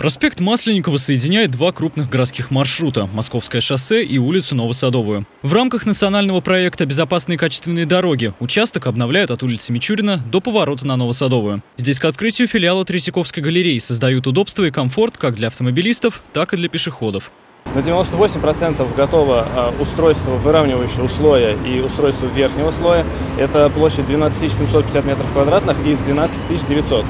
Проспект Масленникова соединяет два крупных городских маршрута – Московское шоссе и улицу Новосадовую. В рамках национального проекта «Безопасные качественные дороги» участок обновляют от улицы Мичурина до поворота на Новосадовую. Здесь к открытию филиала Третьяковской галереи создают удобство и комфорт как для автомобилистов, так и для пешеходов. На 98% готово а, устройство выравнивающего слоя и устройство верхнего слоя. Это площадь 12 750 метров квадратных из 12 900.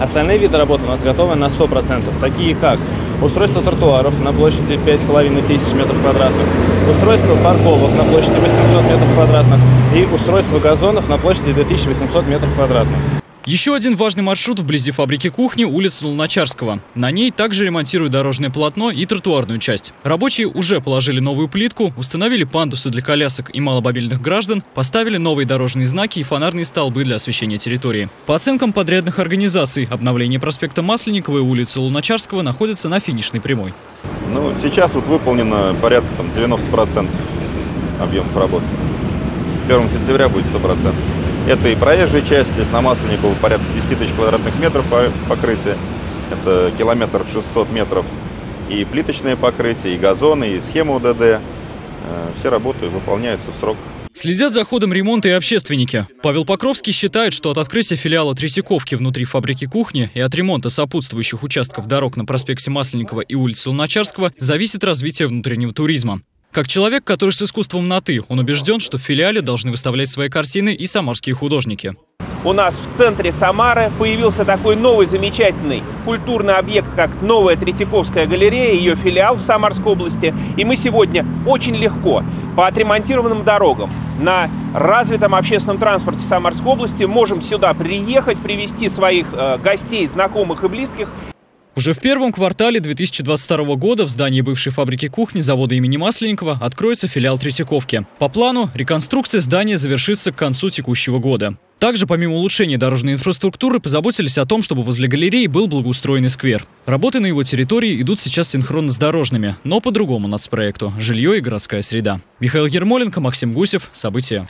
Остальные виды работы у нас готовы на 100%, такие как устройство тротуаров на площади 5500 метров квадратных, устройство парковок на площади 800 метров квадратных и устройство газонов на площади 2800 метров квадратных. Еще один важный маршрут вблизи фабрики кухни – улица Луначарского. На ней также ремонтируют дорожное полотно и тротуарную часть. Рабочие уже положили новую плитку, установили пандусы для колясок и маломобильных граждан, поставили новые дорожные знаки и фонарные столбы для освещения территории. По оценкам подрядных организаций, обновление проспекта Масленникова и улицы Луначарского находится на финишной прямой. Ну, сейчас вот выполнено порядка там, 90% объемов работы. 1 сентября будет 100%. Это и проезжая часть, здесь на Масленниково порядка 10 тысяч квадратных метров покрытия. Это километр 600 метров и плиточное покрытие, и газоны, и схема УДД. Э, все работы выполняются в срок. Следят за ходом ремонта и общественники. Павел Покровский считает, что от открытия филиала Третьяковки внутри фабрики кухни и от ремонта сопутствующих участков дорог на проспекте Масленникова и улице Луначарского зависит развитие внутреннего туризма. Как человек, который с искусством на «ты», он убежден, что в филиале должны выставлять свои картины и самарские художники. У нас в центре Самары появился такой новый замечательный культурный объект, как новая Третьяковская галерея, ее филиал в Самарской области. И мы сегодня очень легко по отремонтированным дорогам на развитом общественном транспорте Самарской области можем сюда приехать, привести своих э, гостей, знакомых и близких уже в первом квартале 2022 года в здании бывшей фабрики кухни завода имени Масленникова откроется филиал Третьяковки. По плану, реконструкция здания завершится к концу текущего года. Также, помимо улучшения дорожной инфраструктуры, позаботились о том, чтобы возле галереи был благоустроенный сквер. Работы на его территории идут сейчас синхронно с дорожными, но по другому нацпроекту – жилье и городская среда. Михаил Ермоленко, Максим Гусев. События.